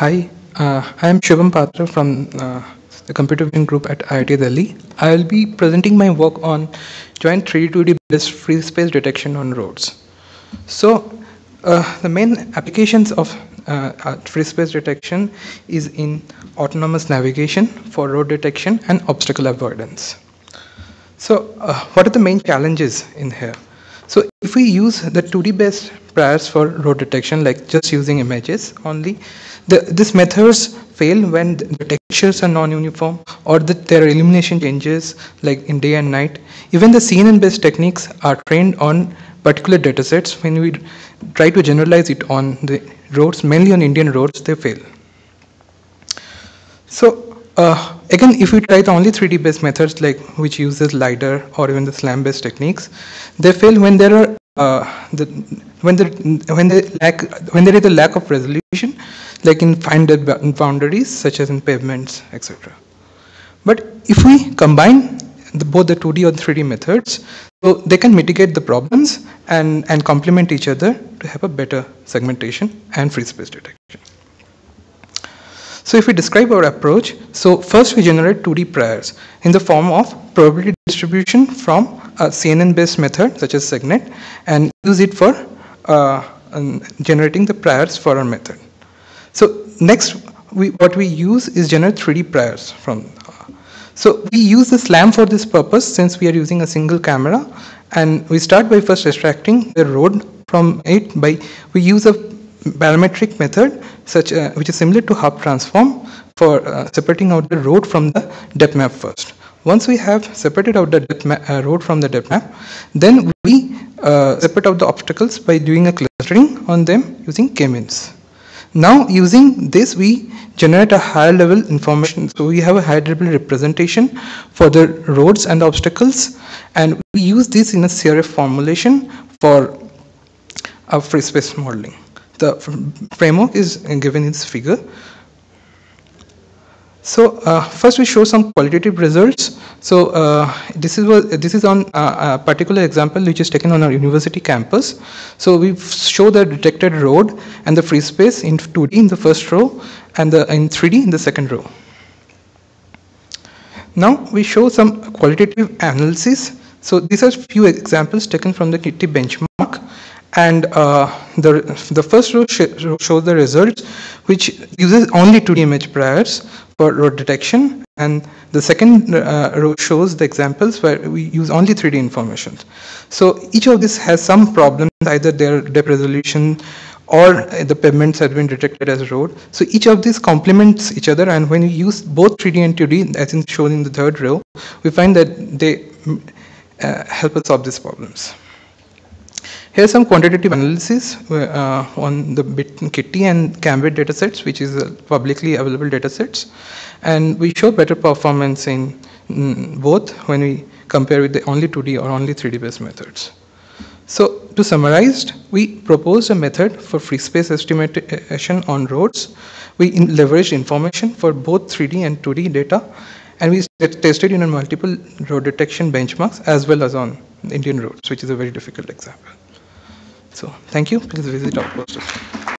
Hi, uh, I am Suvam Patra from uh, the Computer Vision Group at IIT Delhi. I will be presenting my work on joint 3D 2D based free space detection on roads. So, uh, the main applications of uh, uh, free space detection is in autonomous navigation for road detection and obstacle avoidance. So, uh, what are the main challenges in here? So if we use the 2D based priors for road detection, like just using images only, the, these methods fail when the textures are non-uniform or that their illumination changes like in day and night. Even the CNN based techniques are trained on particular datasets. When we try to generalize it on the roads, mainly on Indian roads, they fail. So uh, again, if we try the only 3D based methods like which uses LiDAR or even the SLAM based techniques, they fail when there are uh, the, when the when lack when there is a lack of resolution, like in fine boundaries such as in pavements, etc. But if we combine the, both the 2D or 3D methods, so they can mitigate the problems and and complement each other to have a better segmentation and free space detection. So if we describe our approach, so first we generate 2D priors in the form of probability distribution from a CNN-based method such as SegNet and use it for generating the priors for our method. So next, we, what we use is generate 3D priors from. Uh, so we use the SLAM for this purpose since we are using a single camera and we start by first extracting the road from it by, we use a parametric method such uh, which is similar to Hough transform for uh, separating out the road from the depth map first. Once we have separated out the uh, road from the depth map, then we uh, Uh, separate out the obstacles by doing a clustering on them using k-means. Now using this we generate a higher level information. So we have a higher level representation for the roads and the obstacles and we use this in a CRF formulation for a free space modeling the framework is given in this figure. So uh, first we show some qualitative results. So uh, this is what, this is on uh, a particular example which is taken on our university campus. So we show the detected road and the free space in 2D in the first row and the, in 3D in the second row. Now we show some qualitative analysis. So these are few examples taken from the KITTI benchmark and uh, the, the first row sh shows the results which uses only 2D image priors for road detection and the second uh, row shows the examples where we use only 3D information. So each of these has some problems either their depth resolution or the pavements have been detected as road. So each of these complements each other and when we use both 3D and 2D as in shown in the third row we find that they uh, help us solve these problems. Here's some quantitative analysis uh, on the bit KITTI and CamVid datasets, which is publicly available datasets. And we show better performance in mm, both when we compare with the only 2D or only 3D based methods. So to summarize, we proposed a method for free space estimation on roads. We in leveraged information for both 3D and 2D data, and we tested in multiple road detection benchmarks as well as on Indian roads, which is a very difficult example. So thank you. Please visit our posters.